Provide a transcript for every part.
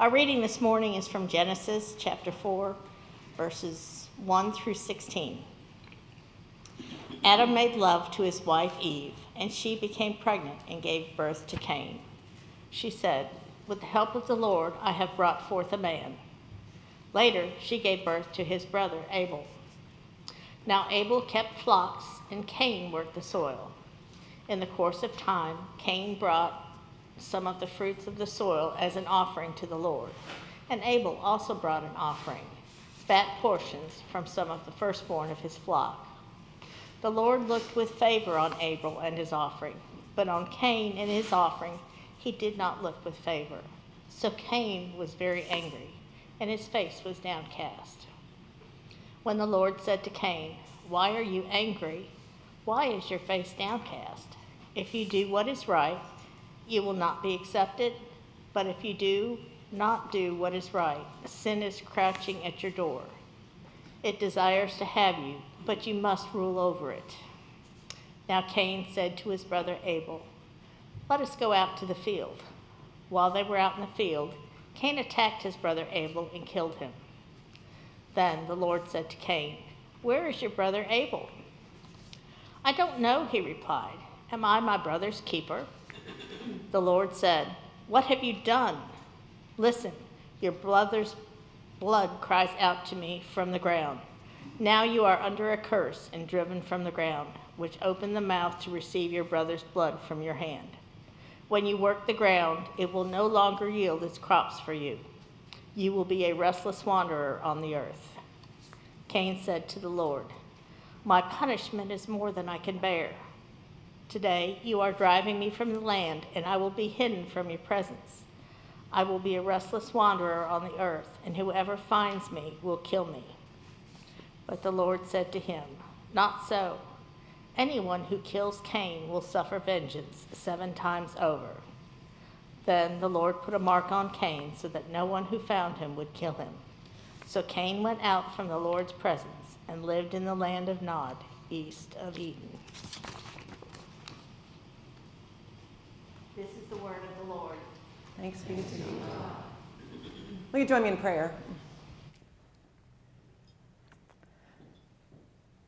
Our reading this morning is from Genesis chapter 4, verses 1 through 16. Adam made love to his wife Eve, and she became pregnant and gave birth to Cain. She said, With the help of the Lord, I have brought forth a man. Later, she gave birth to his brother Abel. Now Abel kept flocks, and Cain worked the soil. In the course of time, Cain brought some of the fruits of the soil as an offering to the Lord. And Abel also brought an offering, fat portions from some of the firstborn of his flock. The Lord looked with favor on Abel and his offering, but on Cain and his offering he did not look with favor. So Cain was very angry, and his face was downcast. When the Lord said to Cain, Why are you angry? Why is your face downcast? If you do what is right, you will not be accepted. But if you do not do what is right, sin is crouching at your door. It desires to have you, but you must rule over it. Now Cain said to his brother Abel, Let us go out to the field. While they were out in the field, Cain attacked his brother Abel and killed him. Then the Lord said to Cain, Where is your brother Abel? I don't know, he replied. Am I my brother's keeper? The Lord said, What have you done? Listen, your brother's blood cries out to me from the ground. Now you are under a curse and driven from the ground, which opened the mouth to receive your brother's blood from your hand. When you work the ground, it will no longer yield its crops for you. You will be a restless wanderer on the earth. Cain said to the Lord, My punishment is more than I can bear. Today you are driving me from the land, and I will be hidden from your presence. I will be a restless wanderer on the earth, and whoever finds me will kill me. But the Lord said to him, Not so. Anyone who kills Cain will suffer vengeance seven times over. Then the Lord put a mark on Cain so that no one who found him would kill him. So Cain went out from the Lord's presence and lived in the land of Nod, east of Eden. This is the word of the Lord. Thanks be to God. Will you join me in prayer?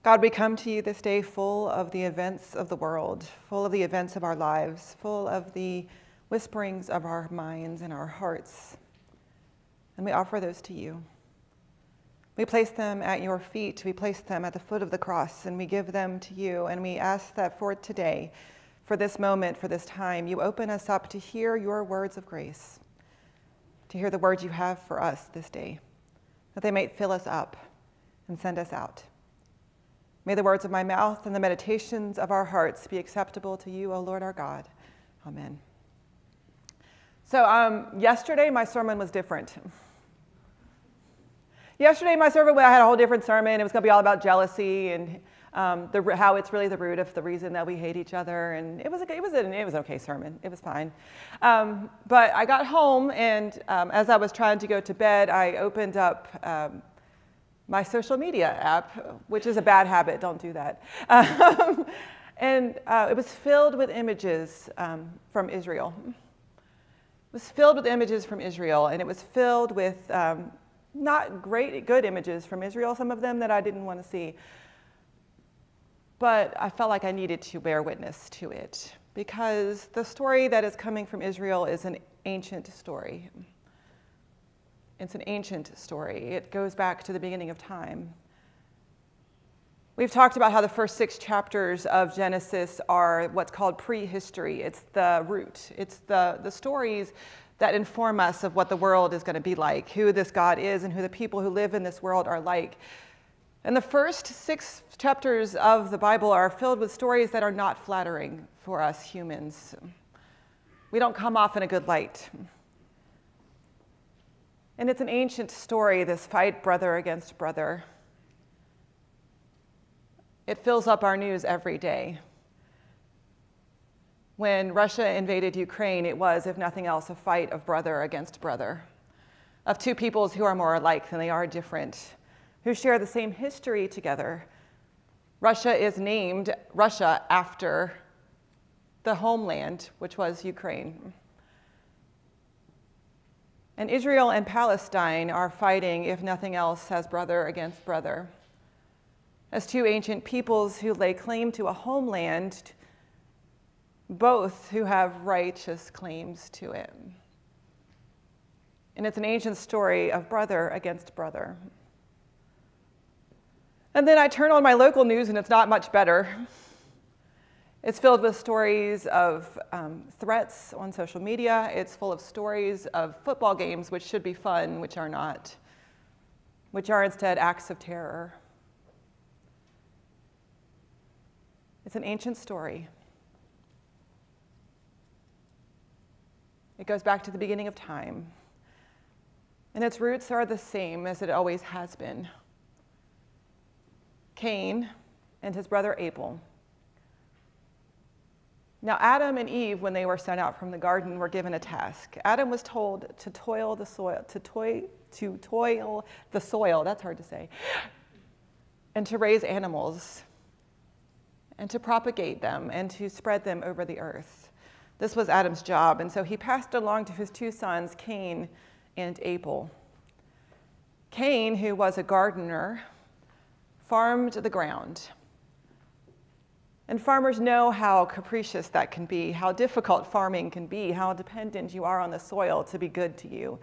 God, we come to you this day full of the events of the world, full of the events of our lives, full of the whisperings of our minds and our hearts. And we offer those to you. We place them at your feet. We place them at the foot of the cross, and we give them to you. And we ask that for today, for this moment, for this time. You open us up to hear your words of grace, to hear the words you have for us this day, that they might fill us up and send us out. May the words of my mouth and the meditations of our hearts be acceptable to you, O Lord our God. Amen. So, um, yesterday my sermon was different. Yesterday, my sermon, I had a whole different sermon. It was going to be all about jealousy and um, the, how it's really the root of the reason that we hate each other. And it was, a, it was, an, it was an okay sermon. It was fine. Um, but I got home, and um, as I was trying to go to bed, I opened up um, my social media app, which is a bad habit. Don't do that. Um, and uh, it was filled with images um, from Israel. It was filled with images from Israel, and it was filled with not great, good images from Israel, some of them that I didn't want to see but I felt like I needed to bear witness to it because the story that is coming from Israel is an ancient story. It's an ancient story. It goes back to the beginning of time. We've talked about how the first six chapters of Genesis are what's called prehistory. It's the root, it's the, the stories that inform us of what the world is going to be like, who this God is, and who the people who live in this world are like. And the first six chapters of the Bible are filled with stories that are not flattering for us humans. We don't come off in a good light. And it's an ancient story, this fight brother against brother. It fills up our news every day. When Russia invaded Ukraine, it was, if nothing else, a fight of brother against brother, of two peoples who are more alike than they are different who share the same history together. Russia is named Russia after the homeland, which was Ukraine. And Israel and Palestine are fighting, if nothing else, as brother against brother. As two ancient peoples who lay claim to a homeland, both who have righteous claims to it. And it's an ancient story of brother against brother. And then I turn on my local news, and it's not much better. It's filled with stories of um, threats on social media. It's full of stories of football games, which should be fun, which are not, which are instead acts of terror. It's an ancient story. It goes back to the beginning of time. And its roots are the same as it always has been Cain and his brother Abel. Now, Adam and Eve, when they were sent out from the garden, were given a task. Adam was told to toil the soil, to toil, to toil the soil, that's hard to say, and to raise animals, and to propagate them, and to spread them over the earth. This was Adam's job, and so he passed along to his two sons, Cain and Abel. Cain, who was a gardener, farmed the ground. And farmers know how capricious that can be, how difficult farming can be, how dependent you are on the soil to be good to you.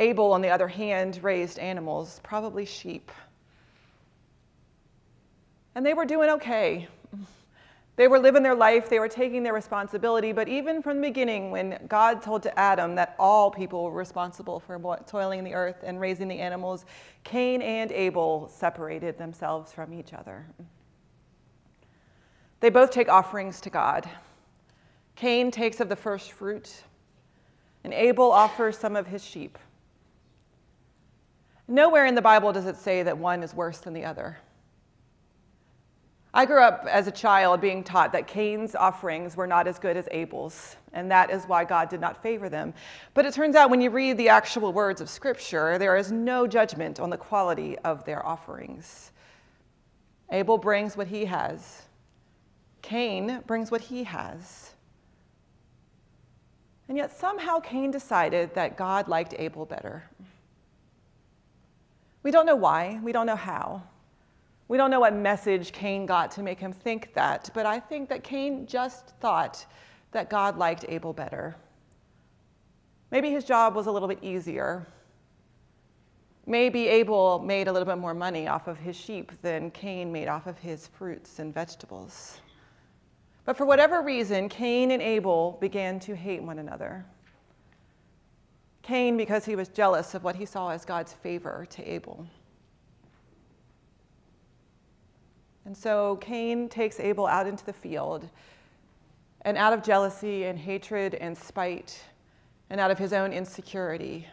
Abel, on the other hand, raised animals, probably sheep. And they were doing okay. They were living their life, they were taking their responsibility, but even from the beginning, when God told to Adam that all people were responsible for toiling the earth and raising the animals, Cain and Abel separated themselves from each other. They both take offerings to God. Cain takes of the first fruit, and Abel offers some of his sheep. Nowhere in the Bible does it say that one is worse than the other. I grew up as a child being taught that Cain's offerings were not as good as Abel's, and that is why God did not favor them. But it turns out when you read the actual words of Scripture, there is no judgment on the quality of their offerings. Abel brings what he has, Cain brings what he has. And yet somehow Cain decided that God liked Abel better. We don't know why, we don't know how. We don't know what message Cain got to make him think that, but I think that Cain just thought that God liked Abel better. Maybe his job was a little bit easier. Maybe Abel made a little bit more money off of his sheep than Cain made off of his fruits and vegetables. But for whatever reason, Cain and Abel began to hate one another. Cain, because he was jealous of what he saw as God's favor to Abel. And so Cain takes Abel out into the field, and out of jealousy and hatred and spite, and out of his own insecurity,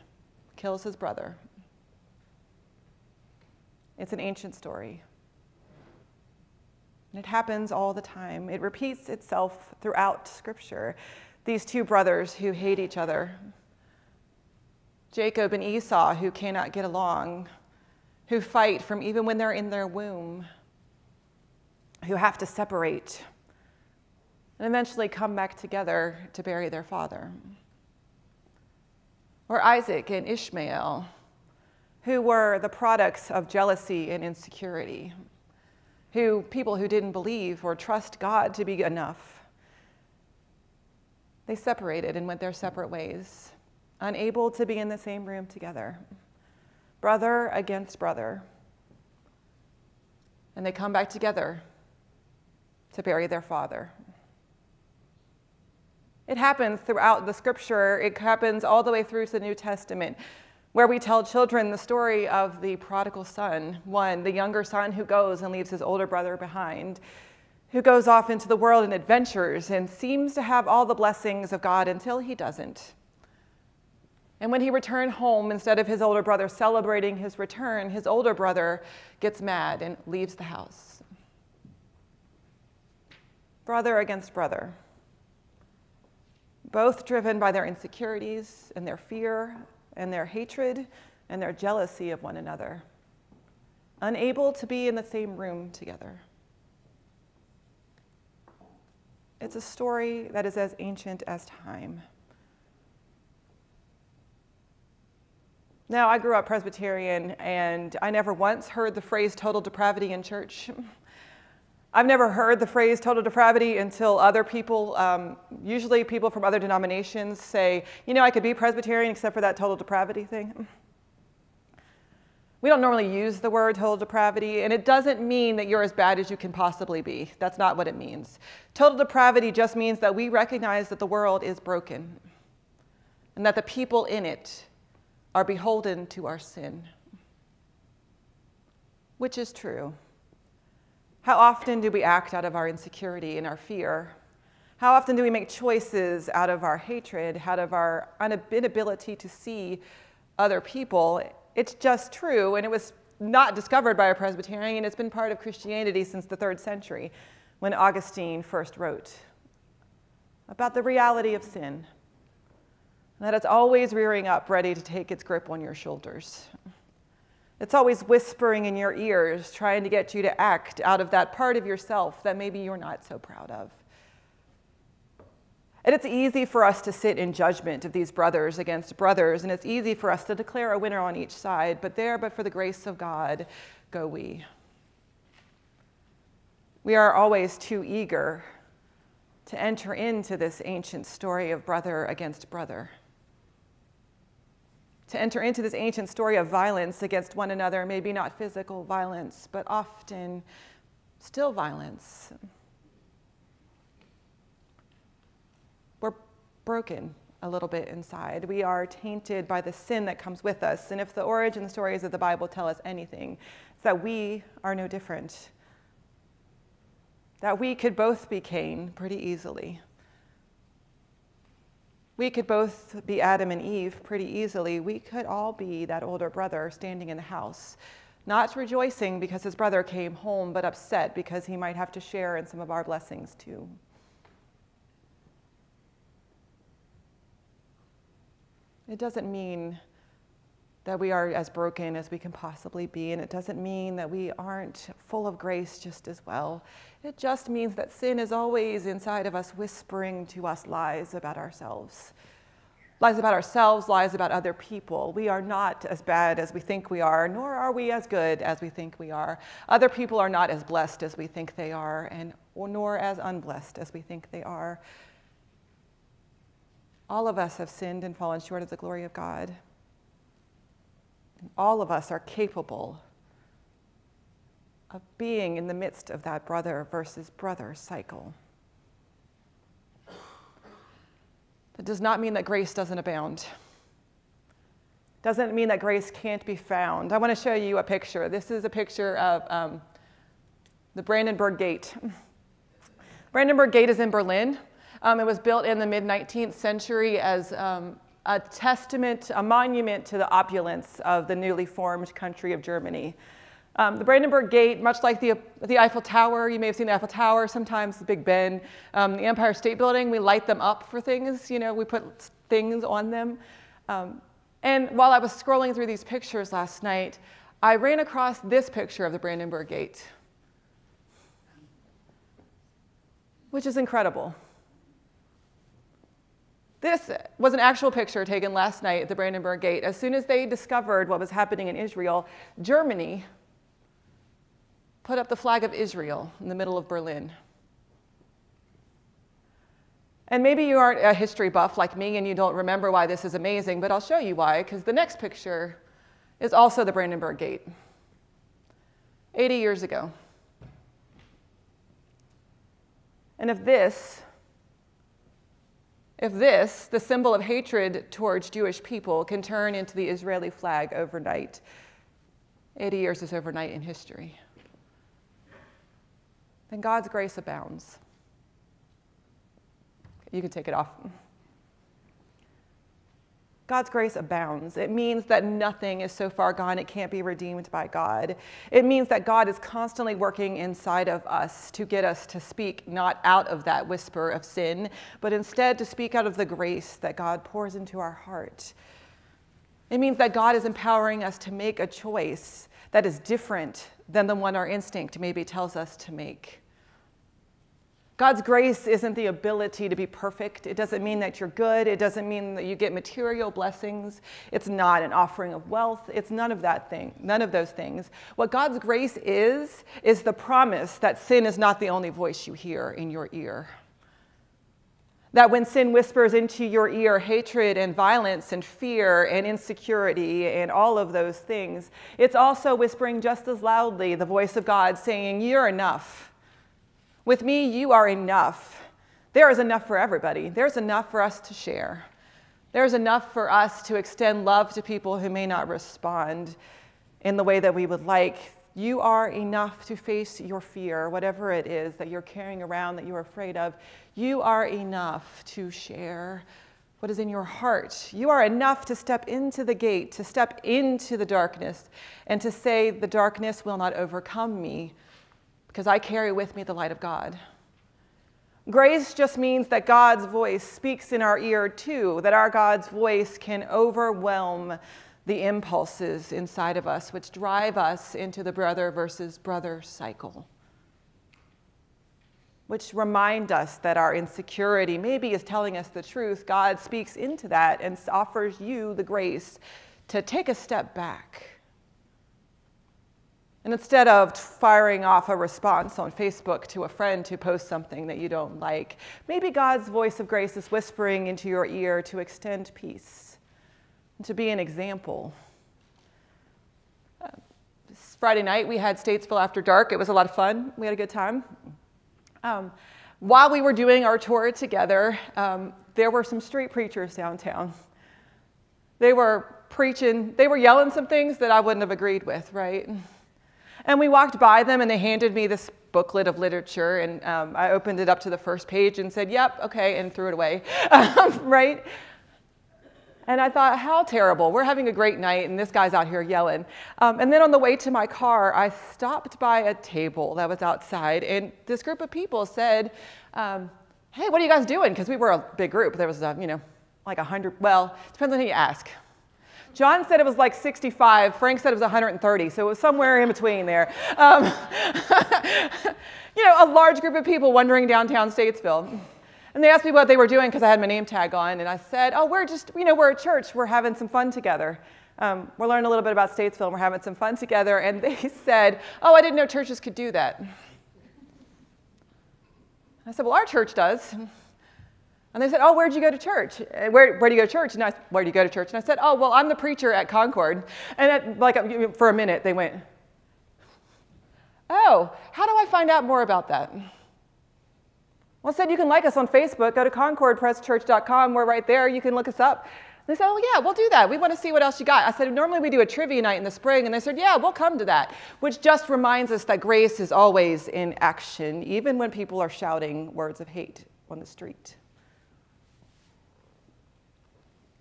kills his brother. It's an ancient story. And it happens all the time. It repeats itself throughout Scripture. These two brothers who hate each other Jacob and Esau, who cannot get along, who fight from even when they're in their womb who have to separate and eventually come back together to bury their father. Or Isaac and Ishmael, who were the products of jealousy and insecurity, who people who didn't believe or trust God to be enough. They separated and went their separate ways, unable to be in the same room together, brother against brother. And they come back together to bury their father. It happens throughout the scripture, it happens all the way through to the New Testament, where we tell children the story of the prodigal son, one, the younger son who goes and leaves his older brother behind, who goes off into the world and adventures and seems to have all the blessings of God until he doesn't. And when he returned home, instead of his older brother celebrating his return, his older brother gets mad and leaves the house brother against brother, both driven by their insecurities and their fear and their hatred and their jealousy of one another, unable to be in the same room together. It's a story that is as ancient as time. Now, I grew up Presbyterian, and I never once heard the phrase total depravity in church. I've never heard the phrase total depravity until other people, um, usually people from other denominations, say, you know, I could be Presbyterian except for that total depravity thing. We don't normally use the word total depravity, and it doesn't mean that you're as bad as you can possibly be. That's not what it means. Total depravity just means that we recognize that the world is broken and that the people in it are beholden to our sin, which is true. How often do we act out of our insecurity and our fear? How often do we make choices out of our hatred, out of our inability to see other people it's just true, and it was not discovered by a Presbyterian. It's been part of Christianity since the third century when Augustine first wrote about the reality of sin. That it's always rearing up, ready to take its grip on your shoulders. It's always whispering in your ears, trying to get you to act out of that part of yourself that maybe you're not so proud of. And it's easy for us to sit in judgment of these brothers against brothers, and it's easy for us to declare a winner on each side, but there, but for the grace of God, go we. We are always too eager to enter into this ancient story of brother against brother, to enter into this ancient story of violence against one another, maybe not physical violence, but often still violence. We're broken a little bit inside. We are tainted by the sin that comes with us. And if the origin stories of the Bible tell us anything, it's that we are no different. That we could both be Cain pretty easily. We could both be Adam and Eve pretty easily. We could all be that older brother standing in the house, not rejoicing because his brother came home, but upset because he might have to share in some of our blessings too. It doesn't mean that we are as broken as we can possibly be, and it doesn't mean that we aren't full of grace just as well. It just means that sin is always inside of us whispering to us lies about ourselves. Lies about ourselves, lies about other people. We are not as bad as we think we are, nor are we as good as we think we are. Other people are not as blessed as we think they are, and nor as unblessed as we think they are. All of us have sinned and fallen short of the glory of God. All of us are capable of being in the midst of that brother versus brother cycle. That does not mean that grace doesn't abound. Doesn't mean that grace can't be found. I want to show you a picture. This is a picture of um, the Brandenburg Gate. Brandenburg Gate is in Berlin. Um, it was built in the mid 19th century as um, a testament, a monument to the opulence of the newly formed country of Germany. Um, the Brandenburg Gate, much like the, the Eiffel Tower, you may have seen the Eiffel Tower, sometimes the Big Ben, um, the Empire State Building, we light them up for things, you know, we put things on them. Um, and while I was scrolling through these pictures last night, I ran across this picture of the Brandenburg Gate, which is incredible. This was an actual picture taken last night at the Brandenburg Gate. As soon as they discovered what was happening in Israel, Germany put up the flag of Israel in the middle of Berlin. And maybe you aren't a history buff like me and you don't remember why this is amazing, but I'll show you why, because the next picture is also the Brandenburg Gate. 80 years ago. And if this if this, the symbol of hatred towards Jewish people, can turn into the Israeli flag overnight, 80 years is overnight in history, then God's grace abounds. You can take it off. God's grace abounds. It means that nothing is so far gone it can't be redeemed by God. It means that God is constantly working inside of us to get us to speak not out of that whisper of sin, but instead to speak out of the grace that God pours into our heart. It means that God is empowering us to make a choice that is different than the one our instinct maybe tells us to make. God's grace isn't the ability to be perfect. It doesn't mean that you're good. It doesn't mean that you get material blessings. It's not an offering of wealth. It's none of that thing, none of those things. What God's grace is, is the promise that sin is not the only voice you hear in your ear. That when sin whispers into your ear hatred and violence and fear and insecurity and all of those things, it's also whispering just as loudly the voice of God saying, You're enough. With me, you are enough. There is enough for everybody. There's enough for us to share. There's enough for us to extend love to people who may not respond in the way that we would like. You are enough to face your fear, whatever it is that you're carrying around that you're afraid of. You are enough to share what is in your heart. You are enough to step into the gate, to step into the darkness, and to say, The darkness will not overcome me because I carry with me the light of God. Grace just means that God's voice speaks in our ear too, that our God's voice can overwhelm the impulses inside of us, which drive us into the brother versus brother cycle. Which remind us that our insecurity maybe is telling us the truth. God speaks into that and offers you the grace to take a step back. And instead of firing off a response on Facebook to a friend who posts something that you don't like, maybe God's voice of grace is whispering into your ear to extend peace to be an example. Uh, Friday night, we had Statesville After Dark. It was a lot of fun. We had a good time. Um, while we were doing our tour together, um, there were some street preachers downtown. They were preaching, they were yelling some things that I wouldn't have agreed with, right? And we walked by them and they handed me this booklet of literature and um, I opened it up to the first page and said, yep, okay, and threw it away, right? And I thought, how terrible. We're having a great night, and this guy's out here yelling. Um, and then on the way to my car, I stopped by a table that was outside, and this group of people said, um, Hey, what are you guys doing? Because we were a big group. There was, uh, you know, like 100, well, depends on who you ask. John said it was like 65. Frank said it was 130, so it was somewhere in between there. Um, you know, a large group of people wandering downtown Statesville. And they asked me what they were doing because I had my name tag on. And I said, oh, we're just, you know, we're a church. We're having some fun together. Um, we're learning a little bit about Statesville and we're having some fun together. And they said, oh, I didn't know churches could do that. I said, well, our church does. And they said, oh, where'd you go to church? Uh, where, where do you go to church? And I said, where do you go to church? And I said, oh, well, I'm the preacher at Concord. And like um, for a minute, they went, oh, how do I find out more about that? Well, I said, you can like us on Facebook. Go to concordpreschurch.com. We're right there. You can look us up. They said, oh, yeah, we'll do that. We want to see what else you got. I said, normally we do a trivia night in the spring. And they said, yeah, we'll come to that, which just reminds us that grace is always in action, even when people are shouting words of hate on the street.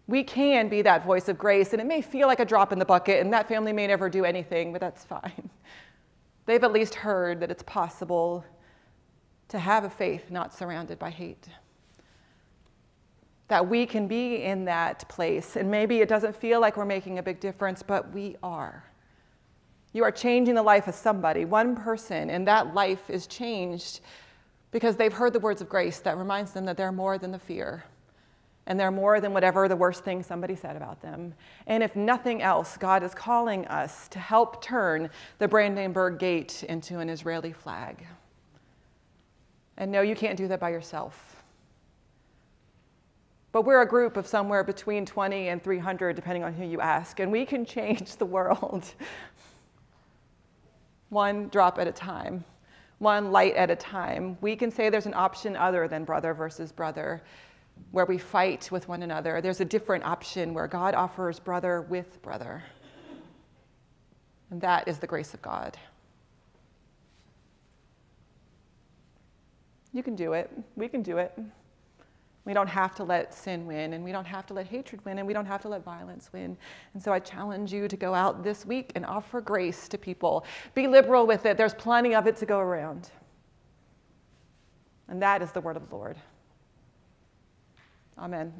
We can be that voice of grace, and it may feel like a drop in the bucket, and that family may never do anything, but that's fine. They've at least heard that it's possible to have a faith not surrounded by hate. That we can be in that place, and maybe it doesn't feel like we're making a big difference, but we are. You are changing the life of somebody, one person, and that life is changed because they've heard the words of grace that reminds them that they're more than the fear and they're more than whatever the worst thing somebody said about them. And if nothing else, God is calling us to help turn the Brandenburg Gate into an Israeli flag. And no, you can't do that by yourself. But we're a group of somewhere between 20 and 300, depending on who you ask, and we can change the world one drop at a time, one light at a time. We can say there's an option other than brother versus brother, where we fight with one another. There's a different option where God offers brother with brother. And that is the grace of God. You can do it. We can do it. We don't have to let sin win, and we don't have to let hatred win, and we don't have to let violence win. And so I challenge you to go out this week and offer grace to people. Be liberal with it, there's plenty of it to go around. And that is the word of the Lord. Amen.